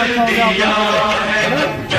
감사 합.